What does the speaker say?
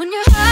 When you're high.